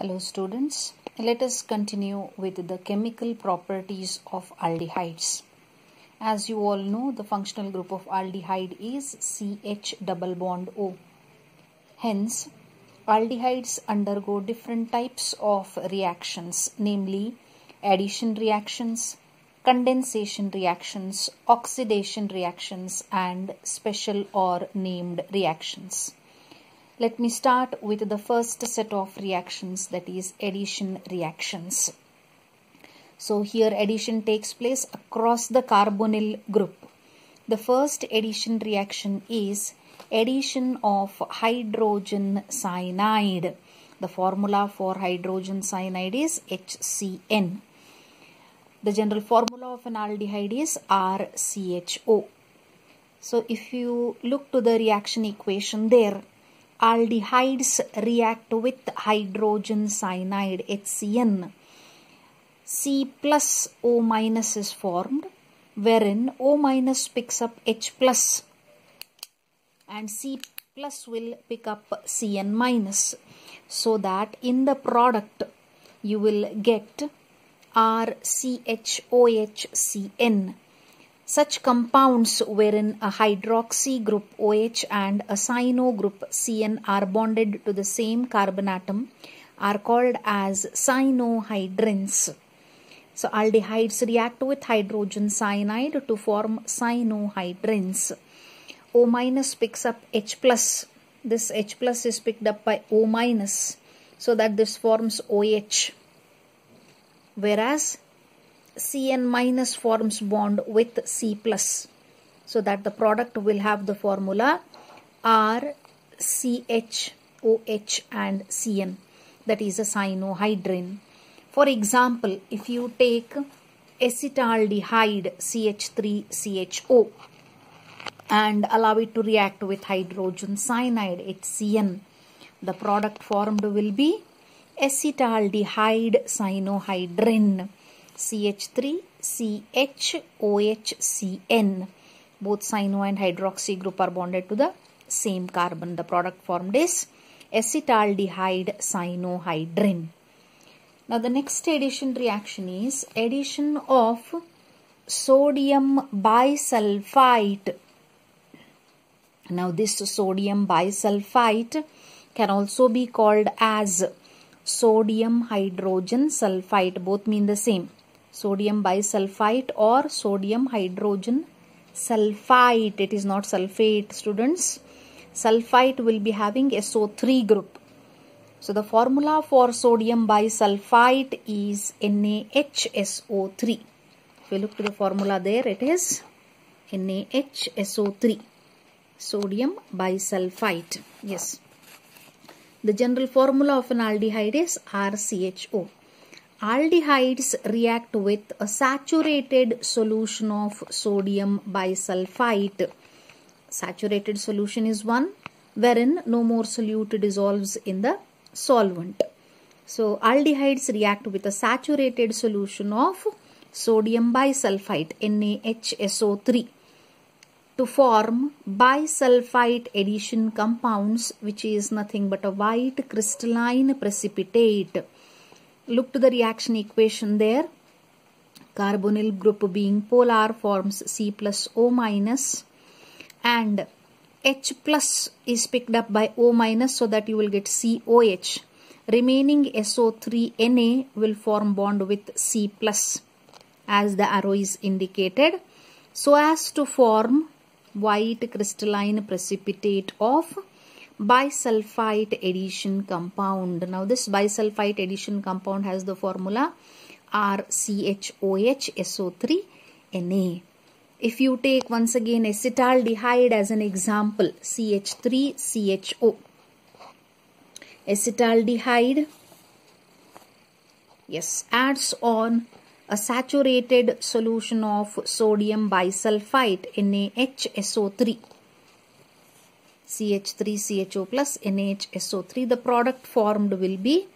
Hello students, let us continue with the chemical properties of aldehydes. As you all know, the functional group of aldehyde is CH double bond O. Hence, aldehydes undergo different types of reactions, namely addition reactions, condensation reactions, oxidation reactions, and special or named reactions. Let me start with the first set of reactions that is addition reactions. So here addition takes place across the carbonyl group. The first addition reaction is addition of hydrogen cyanide. The formula for hydrogen cyanide is HCN. The general formula of an aldehyde is RCHO. So if you look to the reaction equation there, aldehydes react with hydrogen cyanide HCN. C plus O minus is formed wherein O minus picks up H plus and C plus will pick up CN minus so that in the product you will get RCHOHCN such compounds wherein a hydroxy group OH and a cyano group CN are bonded to the same carbon atom are called as cyanohydrins. So aldehydes react with hydrogen cyanide to form cyanohydrins. O minus picks up H plus. This H plus is picked up by O minus so that this forms OH. Whereas CN minus forms bond with C plus so that the product will have the formula R, CH, OH and Cn that is a cyanohydrin. For example, if you take acetaldehyde CH3CHO and allow it to react with hydrogen cyanide HCN, the product formed will be acetaldehyde cyanohydrin. CH3, CH, OH, CN. Both cyano and hydroxy group are bonded to the same carbon. The product formed is acetaldehyde cyanohydrin. Now the next addition reaction is addition of sodium bisulfite. Now this sodium bisulfite can also be called as sodium hydrogen sulfite. Both mean the same sodium bisulfite or sodium hydrogen sulfite. It is not sulfate, students. Sulfite will be having SO3 group. So the formula for sodium bisulfite is NaHSO3. If you look to the formula there, it is NaHSO3. Sodium bisulfite. Yes. The general formula of an aldehyde is RCHO. Aldehydes react with a saturated solution of sodium bisulfite. Saturated solution is one wherein no more solute dissolves in the solvent. So aldehydes react with a saturated solution of sodium bisulfite NaHSO3 to form bisulfite addition compounds which is nothing but a white crystalline precipitate. Look to the reaction equation there. Carbonyl group being polar forms C plus O minus and H plus is picked up by O minus so that you will get COH. Remaining SO3Na will form bond with C plus as the arrow is indicated so as to form white crystalline precipitate of bisulfite addition compound. Now this bisulfite addition compound has the formula RCHOHSO3Na. If you take once again acetaldehyde as an example, CH3CHO. Acetaldehyde, yes, adds on a saturated solution of sodium bisulfite NaHSO3 CH3CHO plus NaHSO3 the product formed will be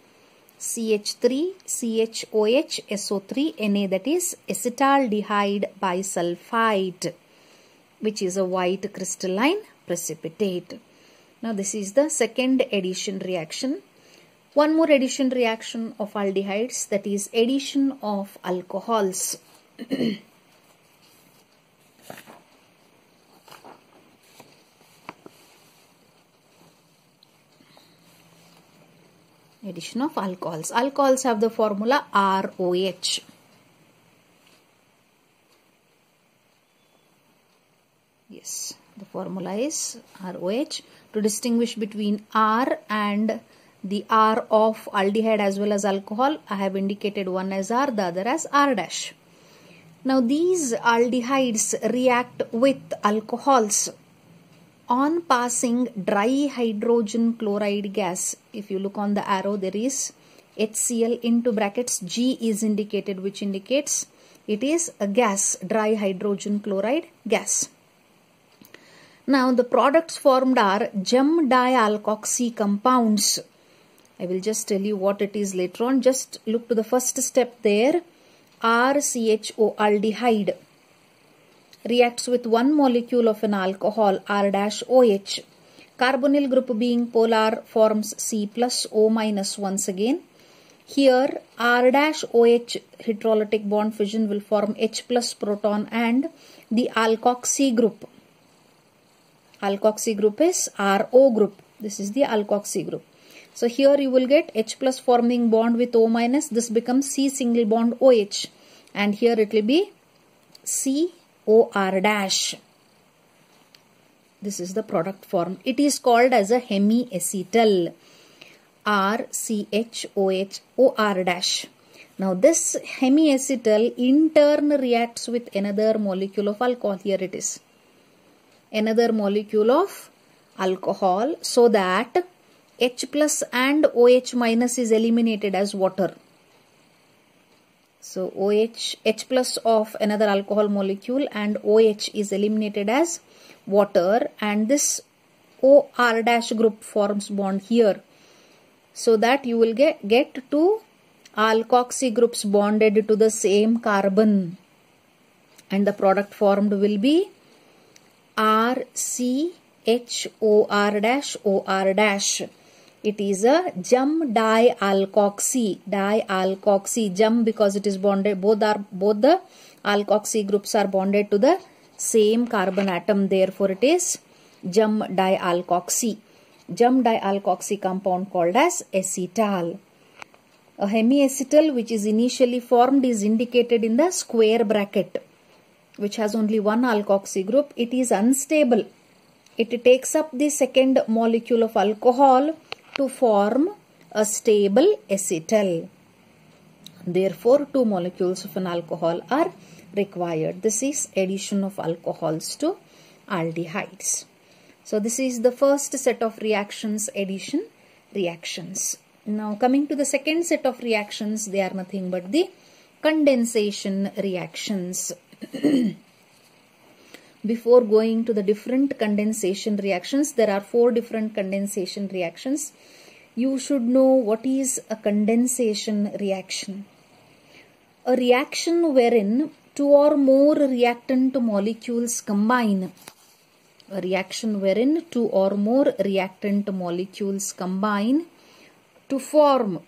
CH3 CHOH SO3 Na that is acetaldehyde bisulfite which is a white crystalline precipitate. Now this is the second addition reaction. One more addition reaction of aldehydes that is addition of alcohols. addition of alcohols. Alcohols have the formula ROH. Yes, the formula is ROH. To distinguish between R and the R of aldehyde as well as alcohol, I have indicated one as R, the other as R dash. Now these aldehydes react with alcohols on passing dry hydrogen chloride gas. If you look on the arrow, there is HCl into brackets G is indicated which indicates it is a gas, dry hydrogen chloride gas. Now the products formed are gem dialkoxy compounds. I will just tell you what it is later on. Just look to the first step there. RCHO aldehyde reacts with one molecule of an alcohol R-OH. Carbonyl group being polar forms C plus O minus once again. Here R-OH hydrolytic bond fission will form H plus proton and the alkoxy group. Alkoxy group is RO group. This is the alkoxy group. So here you will get H plus forming bond with O minus. This becomes C single bond OH. And here it will be C OR dash. This is the product form. It is called as a hemiacetal. R C H O H O R dash. Now this hemiacetal in turn reacts with another molecule of alcohol. Here it is. Another molecule of alcohol so that H plus and OH minus is eliminated as water. So OH, H plus of another alcohol molecule and OH is eliminated as water and this OR dash group forms bond here. So that you will get, get two alkoxy groups bonded to the same carbon and the product formed will be RCHOR dash OR dash. It is a gem dialkoxy, dialkoxy gem because it is bonded, both are, both the alkoxy groups are bonded to the same carbon atom. Therefore, it is gem dialkoxy. Gem dialkoxy compound called as acetal. A hemiacetal which is initially formed is indicated in the square bracket which has only one alkoxy group. It is unstable. It takes up the second molecule of alcohol to form a stable acetal. Therefore, two molecules of an alcohol are required. This is addition of alcohols to aldehydes. So, this is the first set of reactions, addition reactions. Now, coming to the second set of reactions, they are nothing but the condensation reactions. before going to the different condensation reactions there are four different condensation reactions. You should know what is a condensation reaction. A reaction wherein two or more reactant molecules combine. A reaction wherein two or more reactant molecules combine to form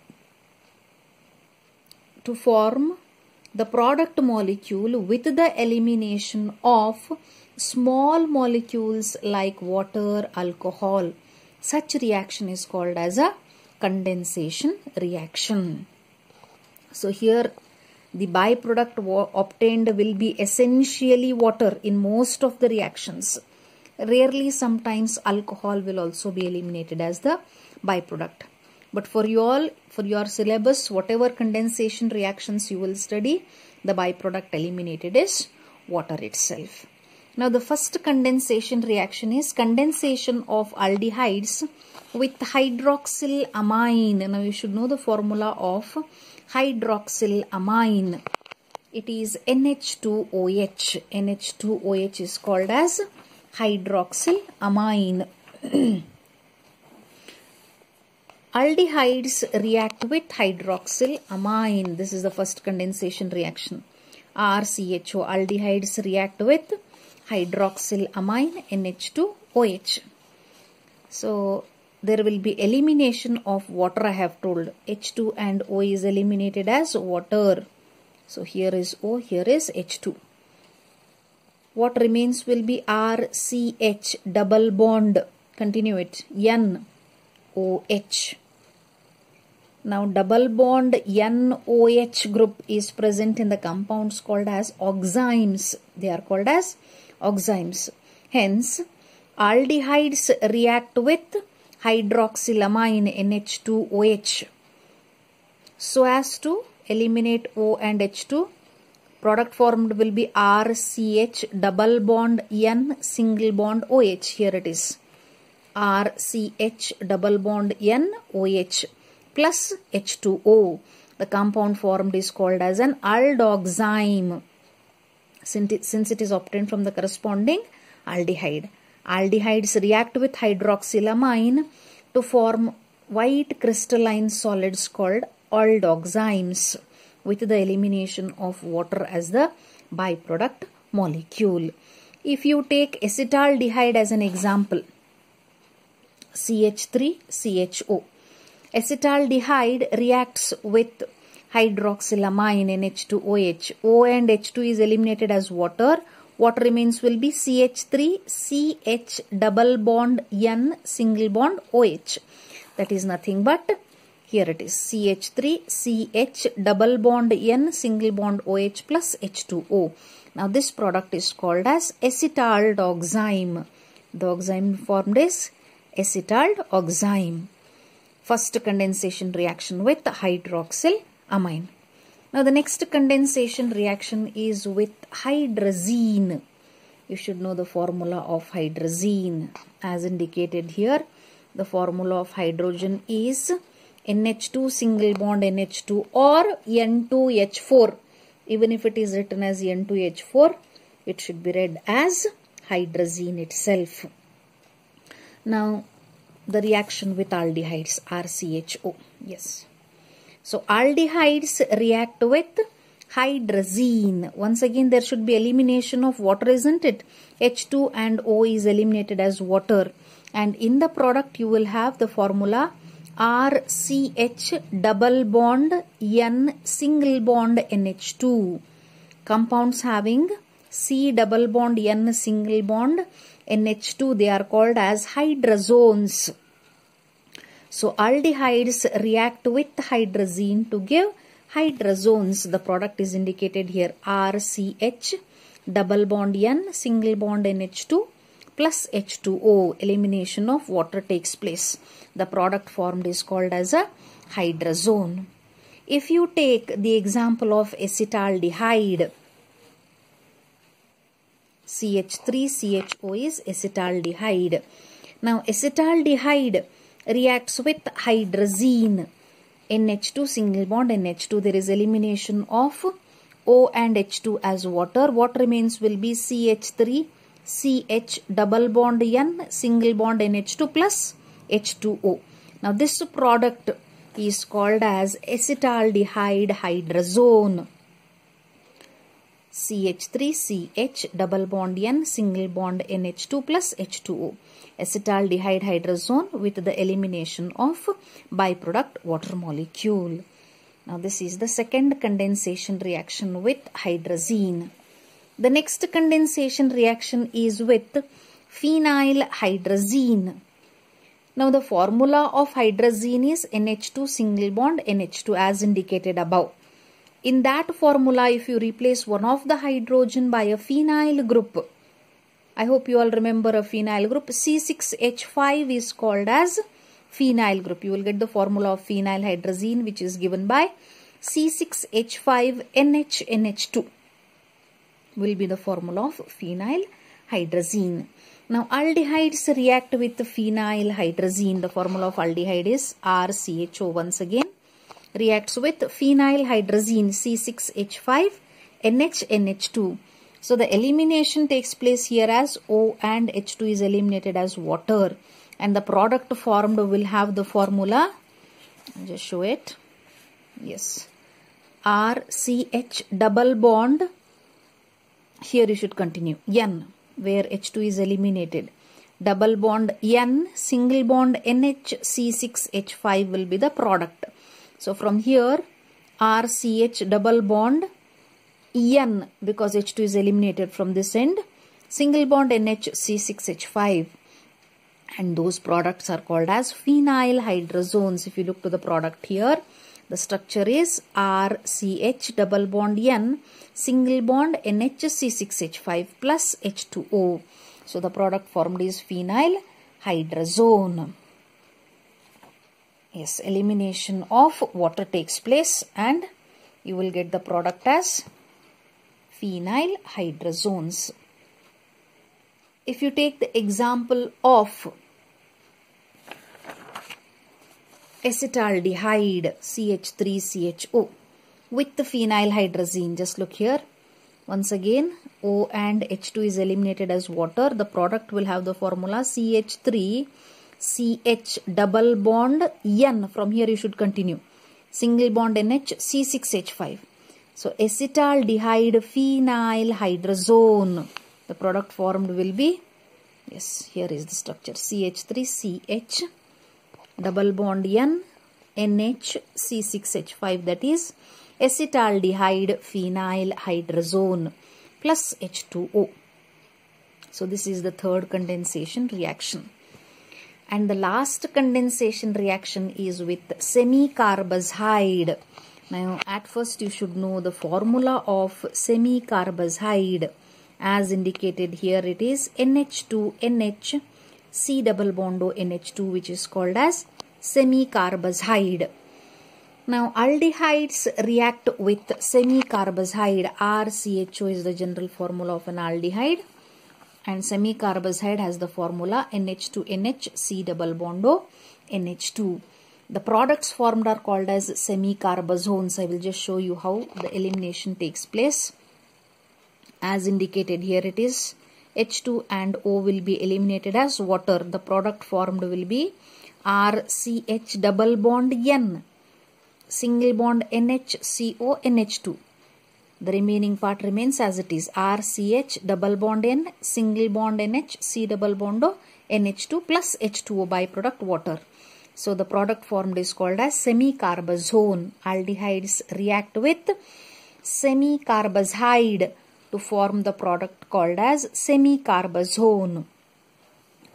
to form the product molecule with the elimination of small molecules like water, alcohol. Such reaction is called as a condensation reaction. So here the byproduct obtained will be essentially water in most of the reactions. Rarely sometimes alcohol will also be eliminated as the byproduct. But for you all, for your syllabus, whatever condensation reactions you will study, the byproduct eliminated is water itself. Now the first condensation reaction is condensation of aldehydes with hydroxyl amine. Now you should know the formula of hydroxyl amine. It is NH2OH. NH2OH is called as hydroxyl amine. Aldehydes react with hydroxyl amine. This is the first condensation reaction. RCHO aldehydes react with hydroxyl amine NH2OH. So there will be elimination of water I have told. H2 and O is eliminated as water. So here is O, here is H2. What remains will be RCH double bond. Continue it. N OH. Now double bond NOH group is present in the compounds called as oximes. They are called as oximes. Hence, aldehydes react with hydroxylamine NH2OH so as to eliminate O and H2 product formed will be RCH double bond N single bond OH here it is RCH double bond N OH plus H2O the compound formed is called as an aldoxime since it is obtained from the corresponding aldehyde aldehydes react with hydroxylamine to form white crystalline solids called aldoximes with the elimination of water as the byproduct molecule. If you take acetaldehyde as an example, CH3CHO. Acetaldehyde reacts with hydroxylamine NH2OH. O and H2 is eliminated as water. What remains will be CH3 CH double bond N single bond OH that is nothing but here it is CH3 CH double bond N single bond OH plus H2O now this product is called as acetaldoxime the oxime formed is acetaldoxime first condensation reaction with hydroxyl amine now the next condensation reaction is with hydrazine. You should know the formula of hydrazine. As indicated here, the formula of hydrogen is NH2 single bond NH2 or N2H4. Even if it is written as N2H4, it should be read as hydrazine itself. Now, the reaction with aldehydes, RCHO. Yes. So aldehydes react with hydrazine. Once again, there should be elimination of water, isn't it? H2 and O is eliminated as water. And in the product, you will have the formula RCH double bond N single bond NH2. Compounds having C double bond N single bond NH2, they are called as hydrazones. So aldehydes react with hydrazine to give hydrazones. The product is indicated here RCH double bond N single bond NH2 plus H2O. Elimination of water takes place. The product formed is called as a hydrazone. If you take the example of acetaldehyde, CH3CHO is acetaldehyde. Now acetaldehyde reacts with hydrazine. NH2 single bond NH2 there is elimination of O and H2 as water. What remains will be CH3 CH double bond N single bond NH2 plus H2O now this product is called as acetaldehyde hydrazone CH3CH double bond N single bond NH2 plus H2O acetaldehyde hydrazone with the elimination of byproduct water molecule. Now this is the second condensation reaction with hydrazine. The next condensation reaction is with phenyl hydrazine. Now the formula of hydrazine is NH2 single bond NH2 as indicated above. In that formula if you replace one of the hydrogen by a phenyl group I hope you all remember a phenyl group. C6H5 is called as phenyl group. You will get the formula of phenyl hydrazine which is given by C6H5NHNH2 will be the formula of phenyl hydrazine. Now aldehydes react with phenyl hydrazine. The formula of aldehyde is RCHO once again reacts with phenyl hydrazine C6H5 NHNH2 so the elimination takes place here as O and H2 is eliminated as water. And the product formed will have the formula I'll just show it. Yes. RCH double bond. Here you should continue. N where H2 is eliminated. Double bond N, single bond NHC6H5 will be the product. So from here RCH double bond En because H2 is eliminated from this end, single bond NHC6H5 and those products are called as phenyl hydrazones. If you look to the product here, the structure is RCH double bond N single bond NHC6H5 plus H2O. So the product formed is phenyl hydrazone. Yes, elimination of water takes place and you will get the product as phenyl hydrazones. If you take the example of acetaldehyde CH3CHO with the phenyl hydrazine, just look here. Once again, O and H2 is eliminated as water. The product will have the formula CH3 CH double bond N. From here you should continue. Single bond NH C6H5. So acetaldehyde phenyl hydrazone. The product formed will be, yes, here is the structure CH3CH double bond N NH C6H5 that is acetaldehyde phenyl hydrazone plus H2O. So this is the third condensation reaction. And the last condensation reaction is with semicarbazide. Now at first you should know the formula of semicarbazide. As indicated here it is NH2NH C double bond O NH2 which is called as semicarbazide. Now aldehydes react with semicarbazide. RCHO is the general formula of an aldehyde and semicarbazide has the formula NH2NH C double bond O NH2. The products formed are called as semi-carbazones. I will just show you how the elimination takes place. As indicated here it is H2 and O will be eliminated as water. The product formed will be RCH double bond N single bond NHCO NH2. The remaining part remains as it is RCH double bond N single bond NH C double bond O NH2 plus H2O byproduct water. So the product formed is called as semicarbazone. Aldehydes react with semicarbazide to form the product called as semicarbazone.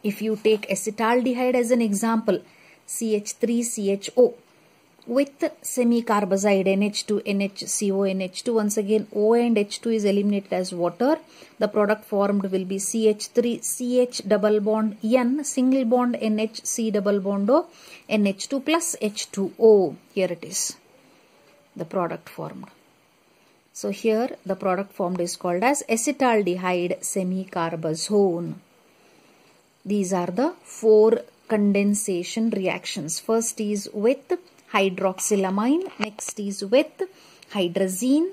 If you take acetaldehyde as an example, CH3CHO with semicarbazide NH2, NHCO, NH2. Once again, O and H2 is eliminated as water. The product formed will be CH3, CH double bond N, single bond NH, C double bond O, NH2 plus H2O. Here it is, the product formed. So here the product formed is called as acetaldehyde semicarbazone. These are the four condensation reactions. First is with hydroxylamine, next is with hydrazine,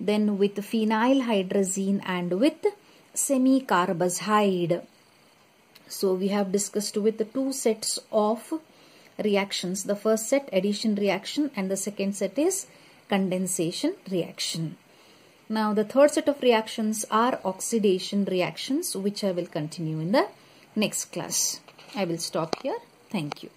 then with phenyl hydrazine and with semicarbazide. So we have discussed with the two sets of reactions. The first set addition reaction and the second set is condensation reaction. Now the third set of reactions are oxidation reactions which I will continue in the next class. I will stop here. Thank you.